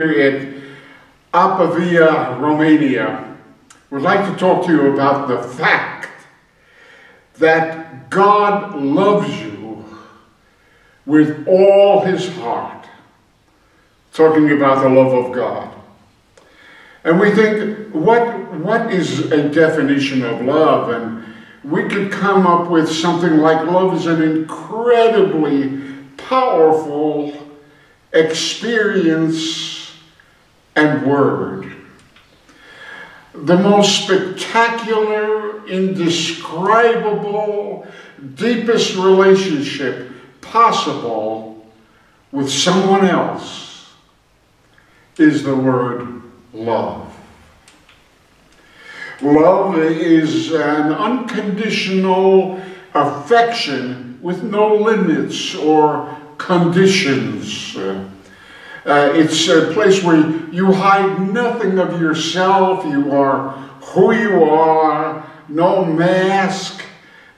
at Apa Vie, Romania, would like to talk to you about the fact that God loves you with all his heart. Talking about the love of God. And we think, what, what is a definition of love? And we could come up with something like love is an incredibly powerful experience and word. The most spectacular, indescribable, deepest relationship possible with someone else is the word love. Love is an unconditional affection with no limits or conditions. Uh, it's a place where you hide nothing of yourself. You are who you are, no mask,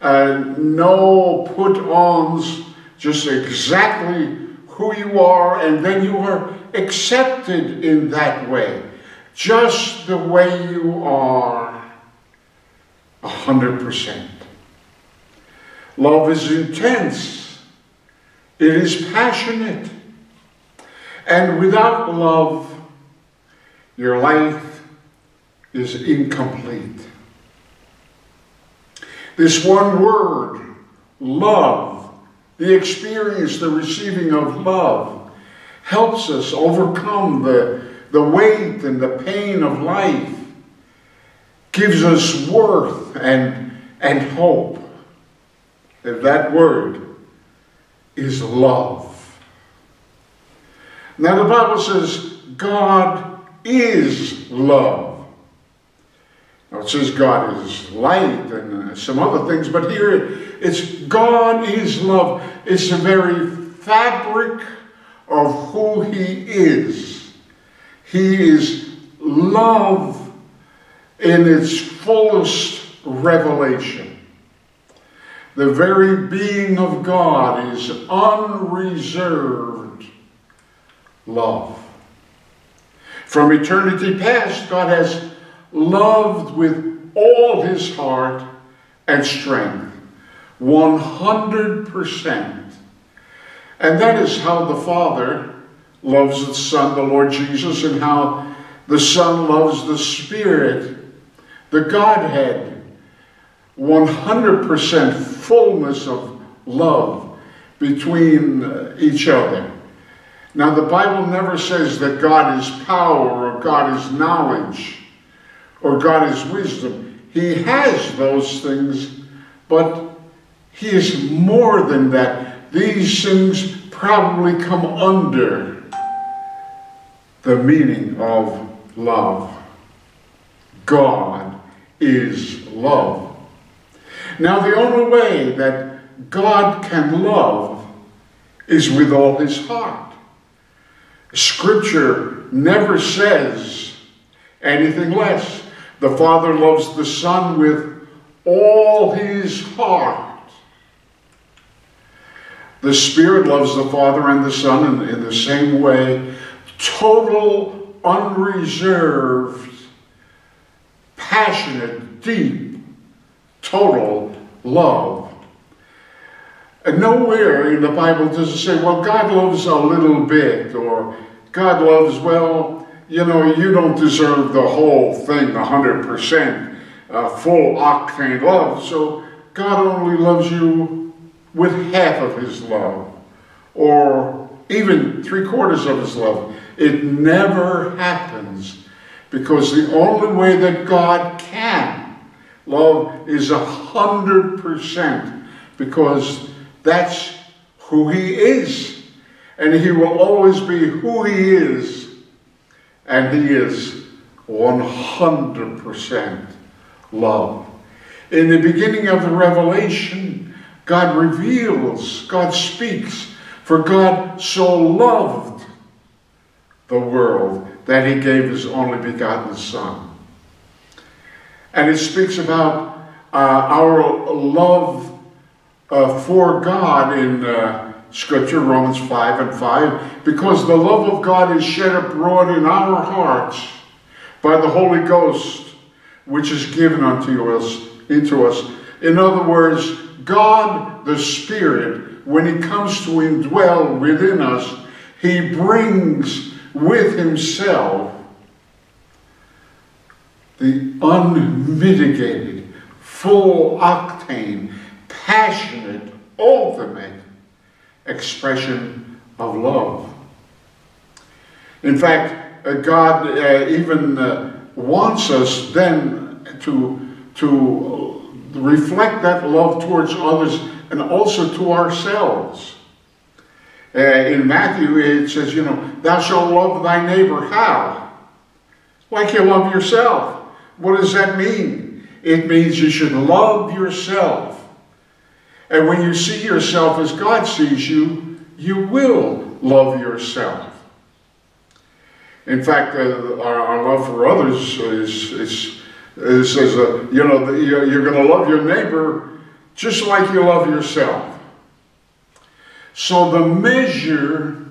uh, no put ons, just exactly who you are, and then you are accepted in that way, just the way you are, a hundred percent. Love is intense, it is passionate. And without love, your life is incomplete. This one word, love, the experience, the receiving of love, helps us overcome the, the weight and the pain of life, gives us worth and, and hope. And that word is love. Now the Bible says God is love. Now it says God is light and uh, some other things, but here it's God is love. It's the very fabric of who He is. He is love in its fullest revelation. The very being of God is unreserved love. From eternity past, God has loved with all his heart and strength, 100%. And that is how the Father loves the Son, the Lord Jesus, and how the Son loves the Spirit, the Godhead. 100% fullness of love between uh, each other. Now, the Bible never says that God is power or God is knowledge or God is wisdom. He has those things, but He is more than that. These things probably come under the meaning of love. God is love. Now, the only way that God can love is with all his heart. Scripture never says anything less. The Father loves the Son with all his heart. The Spirit loves the Father and the Son in, in the same way. Total, unreserved, passionate, deep, total love and nowhere in the Bible does it say, well, God loves a little bit, or God loves, well, you know, you don't deserve the whole thing, 100%, uh, full octane love. So God only loves you with half of his love, or even three quarters of his love. It never happens because the only way that God can love is a hundred percent because that's who he is. And he will always be who he is. And he is 100% love. In the beginning of the revelation, God reveals, God speaks, for God so loved the world that he gave his only begotten Son. And it speaks about uh, our love uh, for God in uh, scripture, Romans 5 and 5, because the love of God is shed abroad in our hearts by the Holy Ghost, which is given unto us, into us. In other words, God the Spirit, when He comes to indwell within us, He brings with Himself the unmitigated, full octane, passionate, ultimate expression of love. In fact, uh, God uh, even uh, wants us then to, to reflect that love towards others and also to ourselves. Uh, in Matthew, it says, you know, thou shalt love thy neighbor. How? Like you love yourself. What does that mean? It means you should love yourself. And when you see yourself as God sees you, you will love yourself. In fact, uh, our, our, love for others is, is, is, is a, you know, you're, you're going to love your neighbor just like you love yourself. So the measure,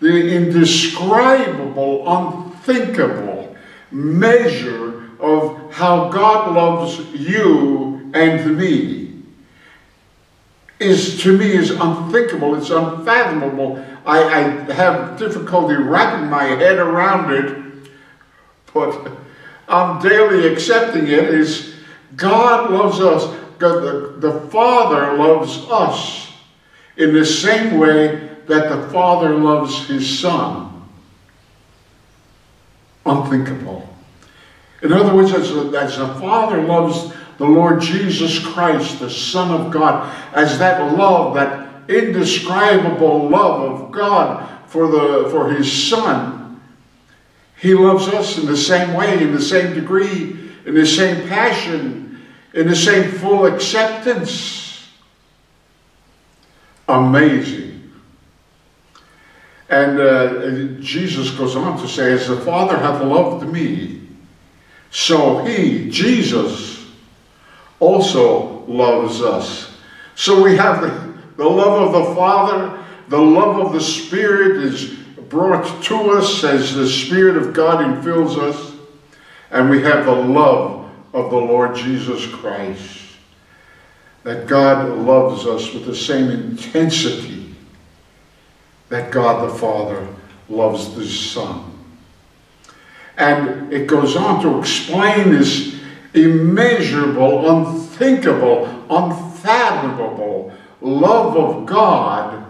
the indescribable, unthinkable measure of how God loves you and me is to me is unthinkable. It's unfathomable. I, I have difficulty wrapping my head around it, but I'm daily accepting it. Is God loves us. God, the, the Father loves us in the same way that the Father loves his Son. Unthinkable. In other words, as, as the Father loves the Lord Jesus Christ, the Son of God, as that love, that indescribable love of God for, the, for his Son. He loves us in the same way, in the same degree, in the same passion, in the same full acceptance. Amazing. And uh, Jesus goes on to say, As the Father hath loved me, so he, Jesus, also loves us. So we have the, the love of the Father, the love of the Spirit is brought to us as the Spirit of God infills us, and we have the love of the Lord Jesus Christ. That God loves us with the same intensity that God the Father loves the Son. And it goes on to explain this immeasurable, unthinkable, unfathomable love of God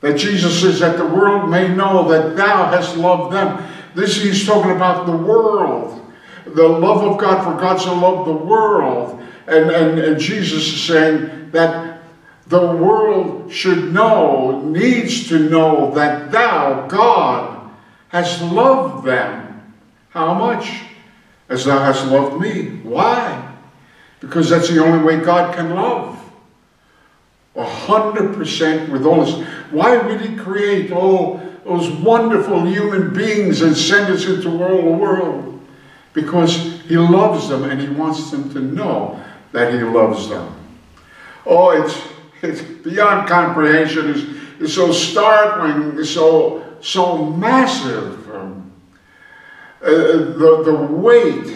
that Jesus says that the world may know that thou hast loved them. This he's talking about the world. The love of God, for God so loved the world. And, and, and Jesus is saying that the world should know, needs to know that thou, God, has loved them. How much? As thou hast loved me. Why? Because that's the only way God can love. A hundred percent with all this. Why would he create all those wonderful human beings and send us into all the world? Because he loves them and he wants them to know that he loves them. Oh, it's, it's beyond comprehension. It's, it's so startling, it's so, so massive. Uh, the, the weight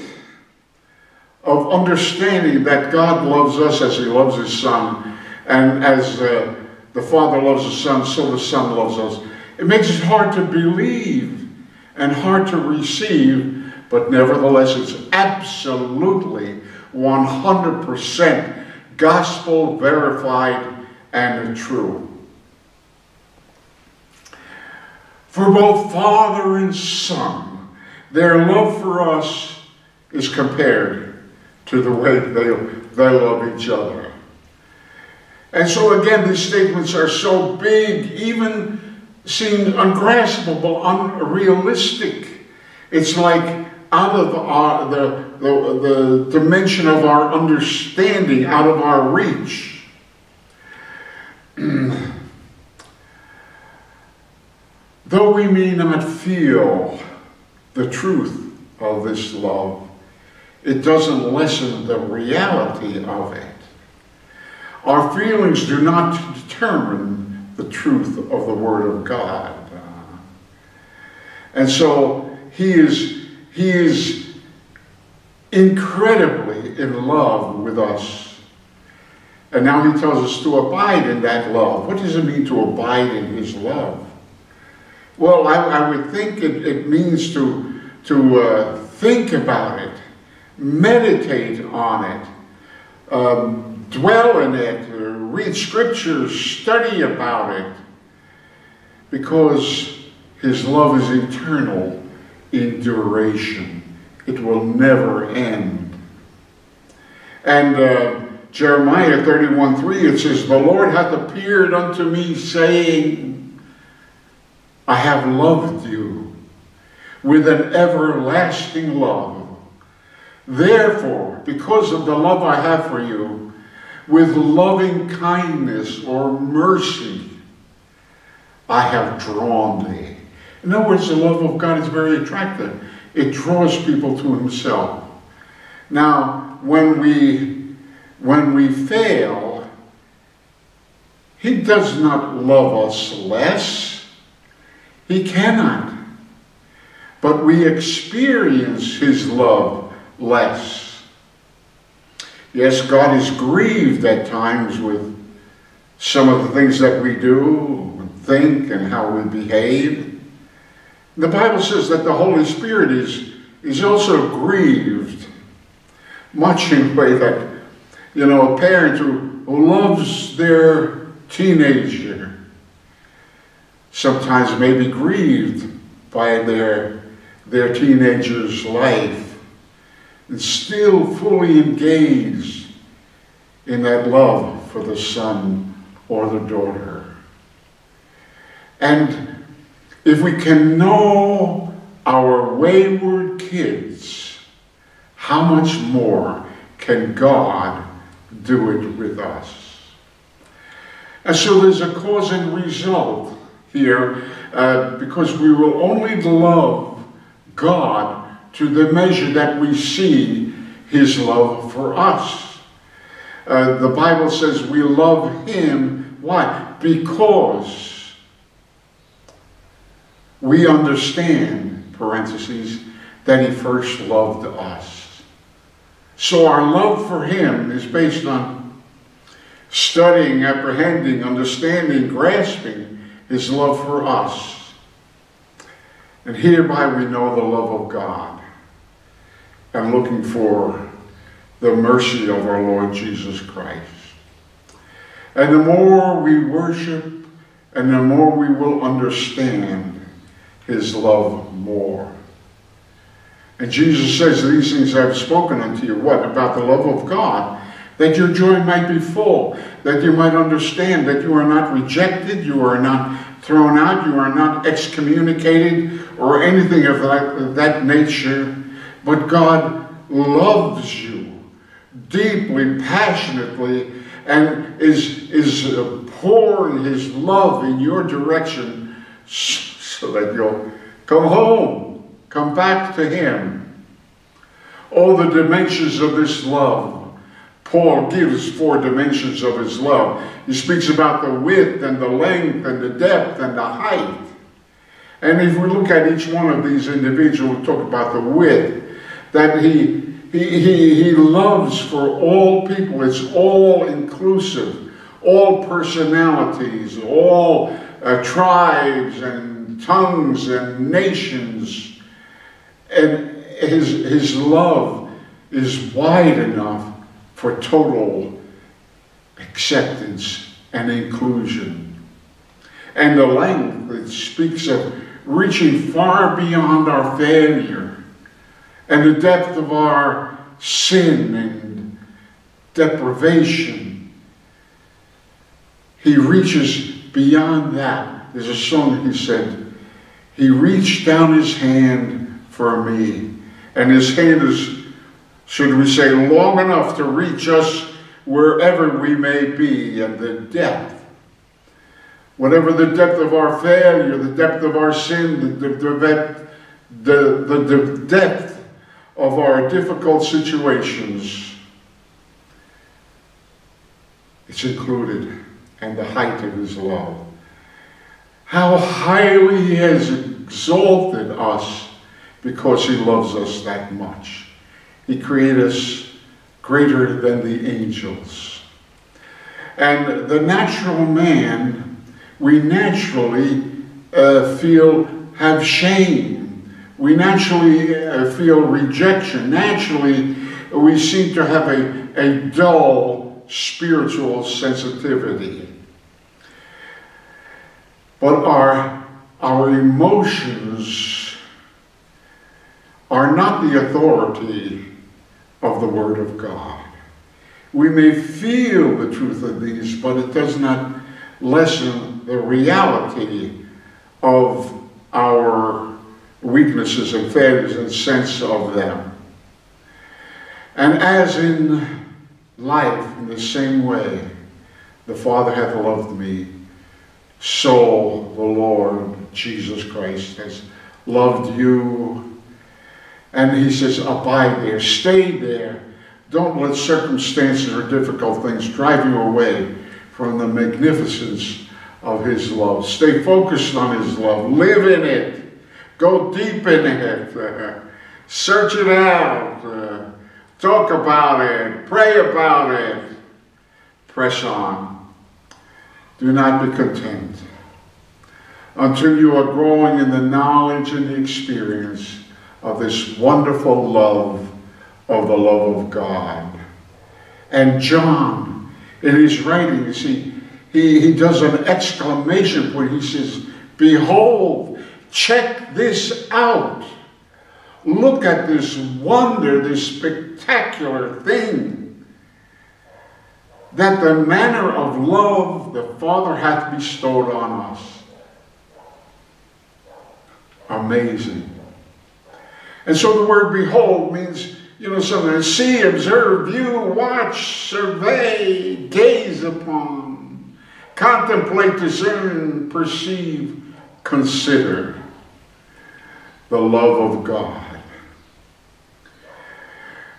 of understanding that God loves us as he loves his son, and as uh, the Father loves the Son, so the Son loves us. It makes it hard to believe and hard to receive, but nevertheless, it's absolutely 100% gospel verified and true. For both Father and Son, their love for us is compared to the way they, they love each other. And so again, these statements are so big, even seem ungraspable, unrealistic. It's like out of our, the, the, the dimension of our understanding, out of our reach. Though we may not feel the truth of this love, it doesn't lessen the reality of it. Our feelings do not determine the truth of the Word of God. And so he is, he is incredibly in love with us. And now he tells us to abide in that love. What does it mean to abide in his love? Well, I, I would think it, it means to, to uh, think about it, meditate on it, um, dwell in it, read scriptures, study about it, because his love is eternal in duration. It will never end. And uh, Jeremiah 31 3, it says, The Lord hath appeared unto me, saying, I have loved you with an everlasting love. Therefore, because of the love I have for you, with loving kindness or mercy, I have drawn thee. In other words, the love of God is very attractive. It draws people to himself. Now, when we, when we fail, he does not love us less. He cannot. But we experience his love less. Yes, God is grieved at times with some of the things that we do, think, and how we behave. The Bible says that the Holy Spirit is, is also grieved, much in the way that, you know, a parent who, who loves their teenager sometimes may be grieved by their, their teenager's life and still fully engaged in that love for the son or the daughter. And if we can know our wayward kids, how much more can God do it with us? And so there's a cause and result here uh, because we will only love God to the measure that we see his love for us. Uh, the Bible says we love him. Why? Because we understand, parentheses, that he first loved us. So our love for him is based on studying, apprehending, understanding, grasping his love for us. And hereby we know the love of God and looking for the mercy of our Lord Jesus Christ. And the more we worship and the more we will understand his love more. And Jesus says, These things I have spoken unto you. What? About the love of God. That your joy might be full. That you might understand that you are not rejected. You are not thrown out. You are not excommunicated or anything of that, that nature. But God loves you deeply, passionately, and is, is pouring his love in your direction so that you'll come home, come back to him. All the dimensions of this love. Paul gives four dimensions of his love. He speaks about the width and the length and the depth and the height. And if we look at each one of these individuals, we talk about the width, that he, he, he, he loves for all people. It's all inclusive, all personalities, all uh, tribes and tongues and nations. And his, his love is wide enough for total acceptance and inclusion. And the it speaks of reaching far beyond our failure and the depth of our sin and deprivation. He reaches beyond that. There's a song he said, He reached down his hand for me. And his hand is, should we say, long enough to reach us wherever we may be and the depth. Whatever the depth of our failure, the depth of our sin, the, the, the, the, the depth of our difficult situations, it's included, and the height of his love. how highly he has exalted us because he loves us that much. He created us greater than the angels. And the natural man, we naturally uh, feel have shame. We naturally uh, feel rejection. Naturally, we seem to have a, a dull spiritual sensitivity. But our, our emotions are not the authority of the Word of God. We may feel the truth of these, but it does not lessen the reality of our weaknesses and failures and sense of them. And as in life, in the same way, the Father hath loved me, so the Lord Jesus Christ has loved you. And he says, abide there, stay there. Don't let circumstances or difficult things drive you away from the magnificence of his love. Stay focused on his love. Live in it. Go deep in it. Search it out. Talk about it. Pray about it. Press on. Do not be content until you are growing in the knowledge and the experience of this wonderful love of the love of God. And John, in his writing, you see, he, he does an exclamation point. He says, Behold, check this out. Look at this wonder, this spectacular thing that the manner of love the Father hath bestowed on us. Amazing. And so the word behold means, you know, something see, observe, view, watch, survey, gaze upon, contemplate, discern, perceive, consider the love of God.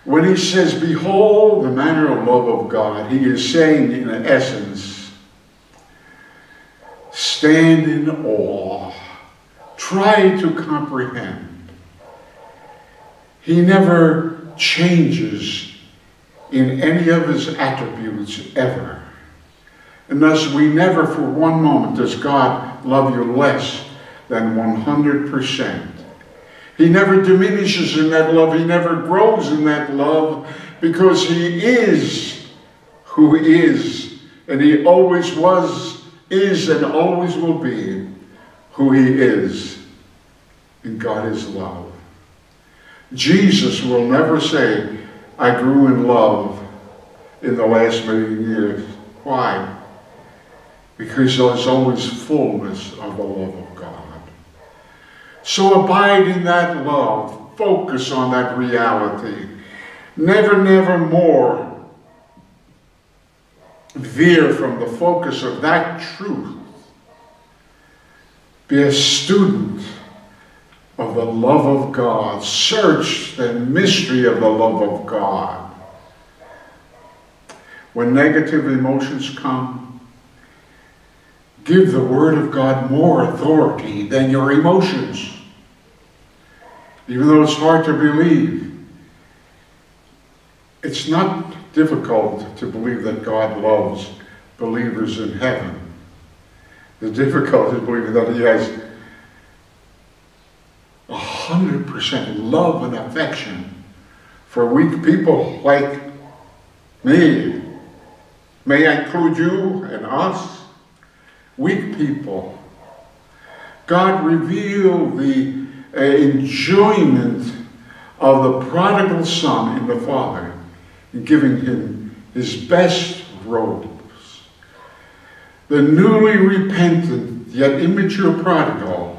When he says, Behold the manner of love of God, he is saying, in essence, stand in awe, try to comprehend. He never changes in any of his attributes ever. And thus, we never for one moment does God love you less than 100%. He never diminishes in that love. He never grows in that love because he is who he is. And he always was, is, and always will be who he is. And God is love. Jesus will never say, I grew in love in the last million years. Why? Because there's always fullness of the love of God. So abide in that love. Focus on that reality. Never, never more veer from the focus of that truth. Be a student of the love of God. Search the mystery of the love of God. When negative emotions come, give the Word of God more authority than your emotions. Even though it's hard to believe, it's not difficult to believe that God loves believers in heaven. The difficulty is believing that He has 100% love and affection for weak people like me. May I include you and us? Weak people. God revealed the uh, enjoyment of the prodigal son in the Father in giving him his best robes. The newly repentant yet immature prodigal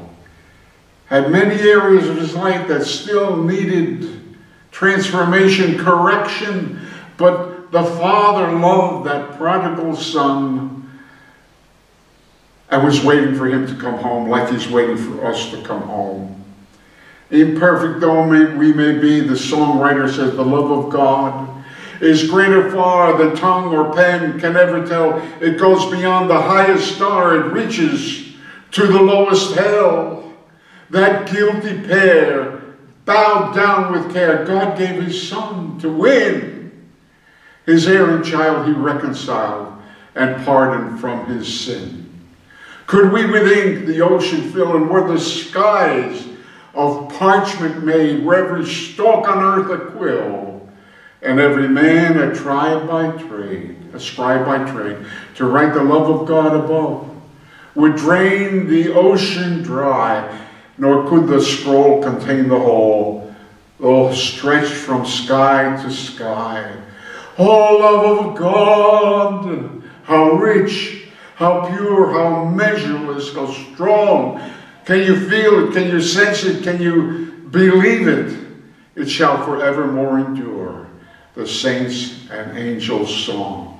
had many areas of his life that still needed transformation, correction, but the Father loved that prodigal son and was waiting for him to come home like he's waiting for us to come home. Imperfect though we may be, the songwriter says, the love of God is greater far than tongue or pen can ever tell. It goes beyond the highest star. It reaches to the lowest hell. That guilty pair bowed down with care. God gave his son to win. His erring child he reconciled and pardoned from his sin. Could we with ink the ocean fill, and were the skies of parchment made, where every stalk on earth a quill, and every man a tribe by trade, a scribe by trade, to write the love of God above, would drain the ocean dry, nor could the scroll contain the whole, though stretched from sky to sky. Oh, love of God, how rich, how pure, how measureless, how strong. Can you feel it? Can you sense it? Can you believe it? It shall forevermore endure, the saints and angels' song.